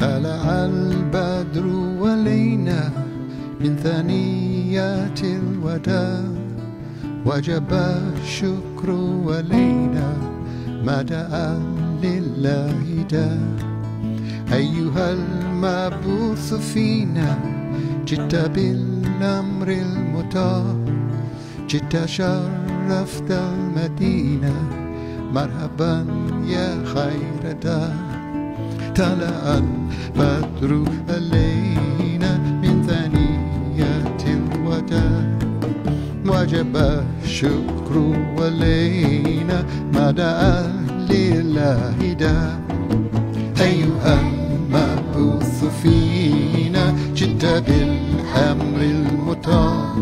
طلع البدر ولينا من ثنيات الوداع. وجب الشكر ولينا ما دعا لله دا أيها المبعوث فينا جئت بالأمر المطاع جئت شرفت المدينة. مرحبا يا خير دار طلع البدر علينا من ثنيات الوداع وجب الشكر علينا ما دعا لله دا أيها المبعوث فينا جئت بالأمر المطاع.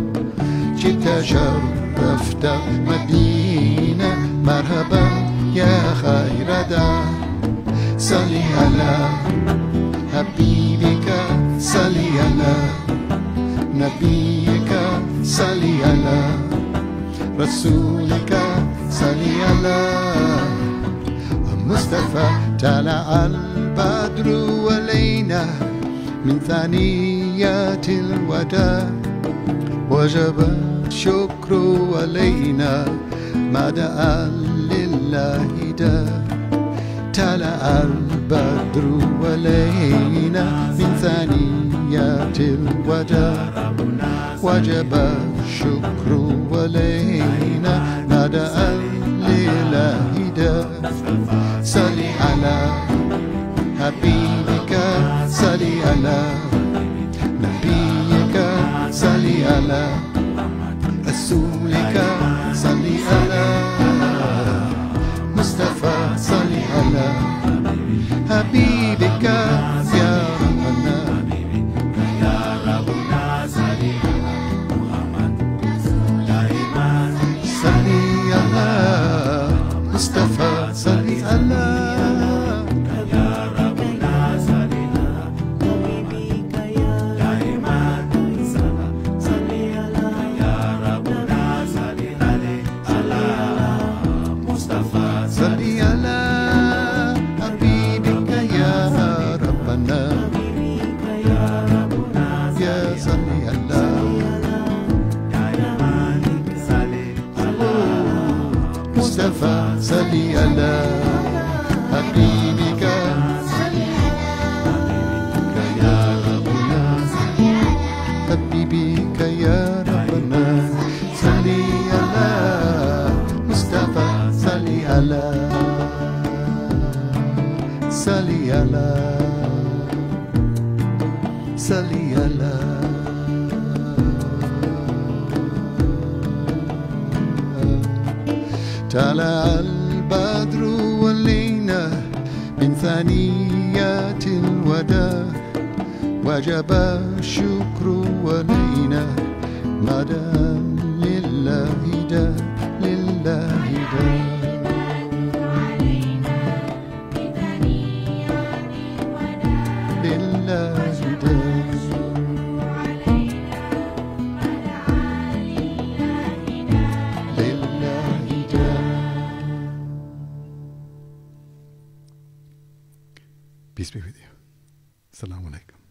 جئت شرفت مدينة. نبيك صلي على رسولك صلي على مصطفى. طلع البدر ولينا من ثنيات الوداع. وجب الشكر علينا ما دعا لله دا طلع البدر علينا من ثنيات الوداع وجب الشكر دعا لله دا صلي على حبيبك صلي على مصطفى صلي على حبيبك يا ربنا. حبيبك يا ربنا. صلي على مصطفى صلي على صلي على صلي على طلع البدر ولينا من ثنيات الوداع. وجب الشكر علينا مدى Peace be with you. Assalamu alaikum.